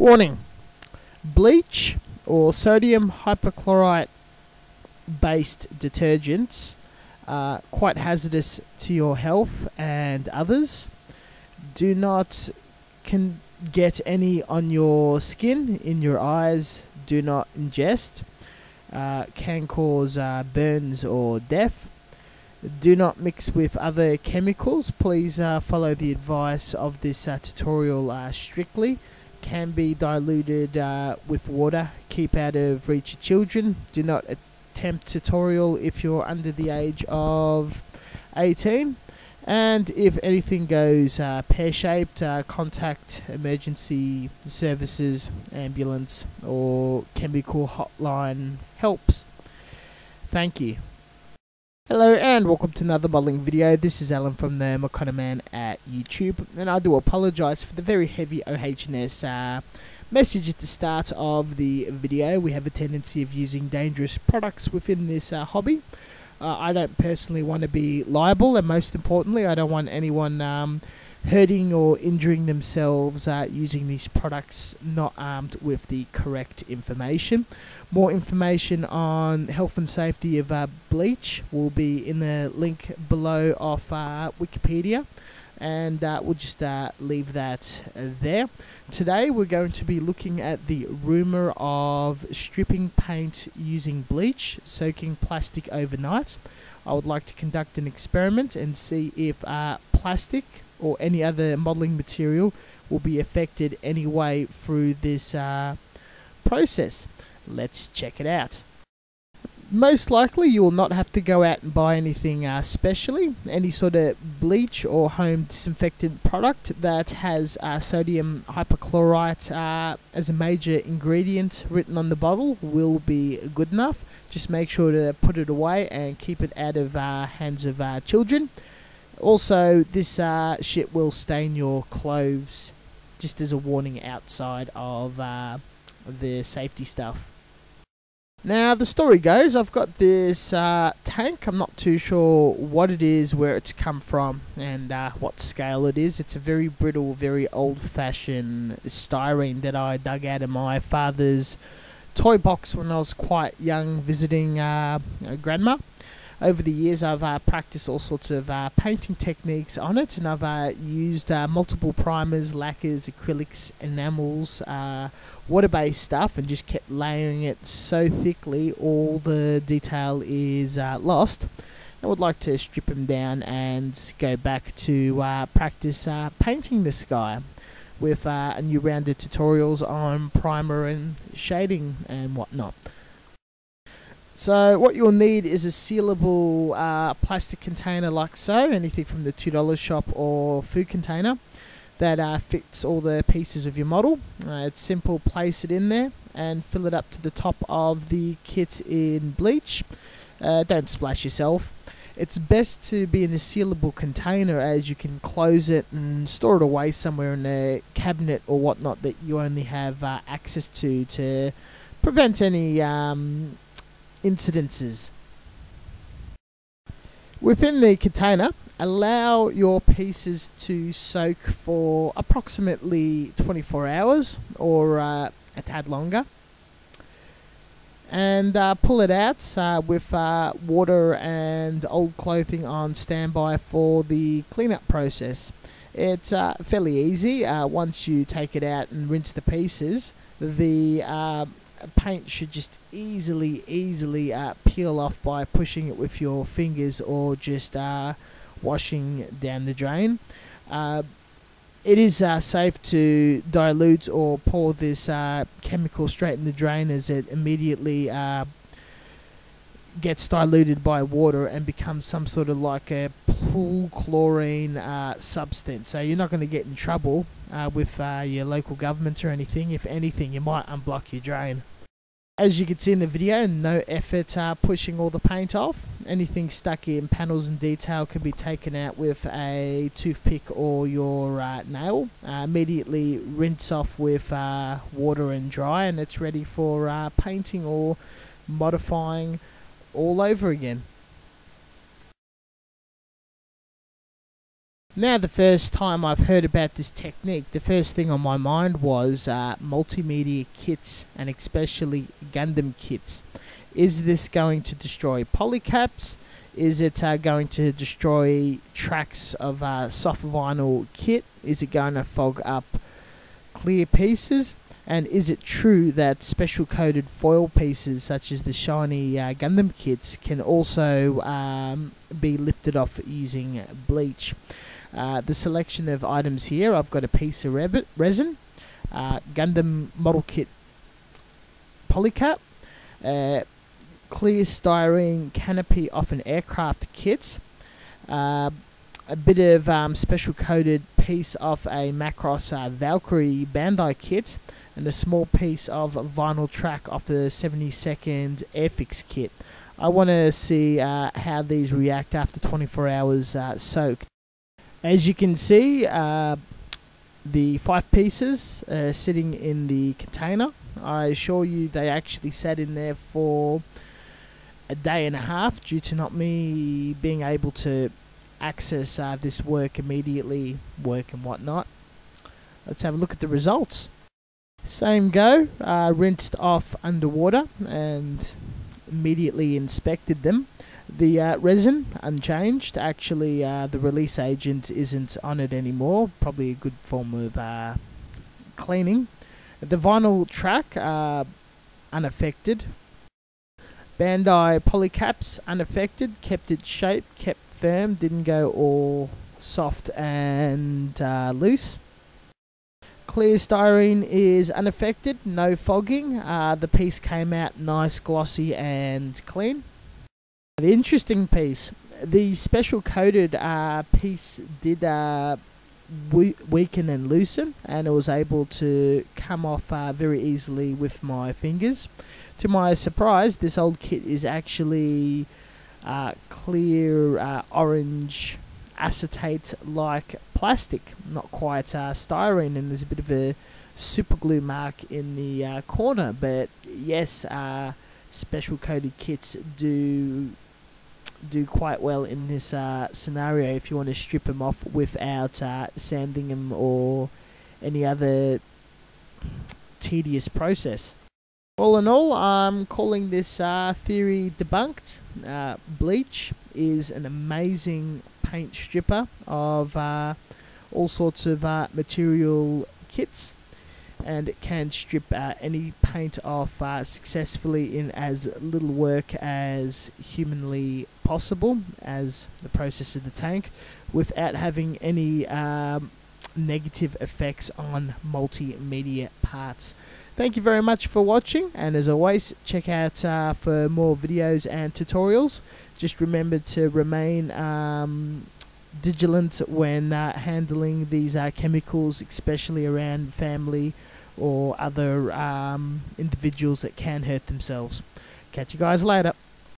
Warning Bleach or sodium hypochlorite based detergents are quite hazardous to your health and others. Do not can get any on your skin, in your eyes. Do not ingest. Uh, can cause uh, burns or death. Do not mix with other chemicals. Please uh, follow the advice of this uh, tutorial uh, strictly. Can be diluted uh, with water. Keep out of reach of children. Do not attempt tutorial if you're under the age of 18. And if anything goes uh, pear shaped, uh, contact emergency services, ambulance, or chemical hotline helps. Thank you. Hello and welcome to another modelling video. This is Alan from the Mokanaman at YouTube, and I do apologise for the very heavy OHS uh, message at the start of the video. We have a tendency of using dangerous products within this uh, hobby. Uh, I don't personally want to be liable, and most importantly, I don't want anyone um, hurting or injuring themselves uh, using these products not armed with the correct information. More information on health and safety of uh, bleach will be in the link below of uh, Wikipedia and uh, we'll just uh, leave that there. Today we're going to be looking at the rumour of stripping paint using bleach, soaking plastic overnight. I would like to conduct an experiment and see if uh, plastic or any other modelling material will be affected anyway through this uh, process. Let's check it out most likely you will not have to go out and buy anything uh, specially. Any sort of bleach or home disinfectant product that has uh, sodium hypochlorite uh, as a major ingredient written on the bottle will be good enough. Just make sure to put it away and keep it out of uh, hands of uh, children. Also, this uh, shit will stain your clothes, just as a warning outside of the safety stuff. Now, the story goes I've got this uh, tank. I'm not too sure what it is, where it's come from, and uh, what scale it is. It's a very brittle, very old fashioned styrene that I dug out of my father's toy box when I was quite young visiting uh, grandma over the years, I've uh, practiced all sorts of uh, painting techniques on it, and I've uh, used uh, multiple primers, lacquers, acrylics, enamels, uh, water-based stuff, and just kept layering it so thickly all the detail is uh, lost. I would like to strip them down and go back to practice painting the sky with a new round of tutorials on primer and shading and whatnot. So what you'll need is a sealable uh, plastic container like so, anything from the $2 shop or food container that uh, fits all the pieces of your model. Uh, it's simple, place it in there and fill it up to the top of the kit in bleach. Uh, don't splash yourself. It's best to be in a sealable container as you can close it and store it away somewhere in a cabinet or whatnot that you only have uh, access to to prevent any um, incidences. Within the container, allow your pieces to soak for approximately 24 hours or uh, a tad longer. And uh, pull it out uh, with uh, water and old clothing on standby for the cleanup process. It's uh, fairly easy uh, once you take it out and rinse the pieces. The paint should just easily, easily uh, peel off by pushing it with your fingers or just uh, washing down the drain. Uh, it is uh, safe to dilute or pour this uh, chemical straight in the drain as it immediately uh, gets diluted by water and becomes some sort of like a pool chlorine substance. So you're not going to get in trouble with your local government or anything. If anything, you might unblock your drain. As you can see in the video, no effort uh, pushing all the paint off. Anything stuck in panels and detail can be taken out with a toothpick or your uh, nail. Uh, immediately rinse off with uh, water and dry and it's ready for uh, painting or modifying all over again. Now, the first time I've heard about this technique, the first thing on my mind was uh, multimedia kits and especially Gundam kits. Is this going to destroy polycaps? Is it uh, going to destroy tracks of uh, soft vinyl kit? Is it going to fog up clear pieces? And is it true that special coated foil pieces, such as the shiny uh, Gundam kits, can also um, be lifted off using bleach? Uh, the selection of items here I've got a piece of resin, uh, Gundam model kit polycap, uh, clear styrene canopy off an aircraft kit, uh, a bit of um, special coated piece of a Macross uh, Valkyrie Bandai kit, and a small piece of vinyl track off the 72nd Airfix kit. I want to see uh, how these react after 24 hours uh, soaked. As you can see, uh, the five pieces are sitting in the container. I assure you they actually sat in there for a day and a half due to not me being able to access uh, this work immediately, work and whatnot. Let's have a look at the results. Same go, uh, rinsed off underwater and immediately inspected them. The uh, resin unchanged. Actually, uh, the release agent isn't on it anymore. Probably a good form of uh, cleaning. The vinyl track uh, unaffected. Bandai polycaps unaffected. Kept its shape. Kept firm. Didn't go all soft and uh, loose. Clear styrene is unaffected, no fogging. Uh, the piece came out nice, glossy, and clean. The interesting piece, the special coated uh, piece did uh, we weaken and loosen, and it was able to come off uh, very easily with my fingers. To my surprise, this old kit is actually uh, clear uh, orange acetate like plastic, not quite uh, styrene, and there's a bit of a super glue mark in the corner. But yes, special coated kits do do quite well in this uh, scenario if you want to strip them off without uh, sanding them or any other tedious process. All in all, I'm calling this uh, theory debunked. Uh, bleach is an amazing paint stripper of uh, all sorts of uh, material kits and it can strip any paint off uh, successfully in as little work as humanly possible as the process of the tank without having any um, negative effects on multimedia parts. Thank you very much for watching and as always check out uh, for more videos and tutorials. Just remember to remain um, vigilant when uh, handling these uh, chemicals especially around family or other um, individuals that can hurt themselves. Catch you guys later.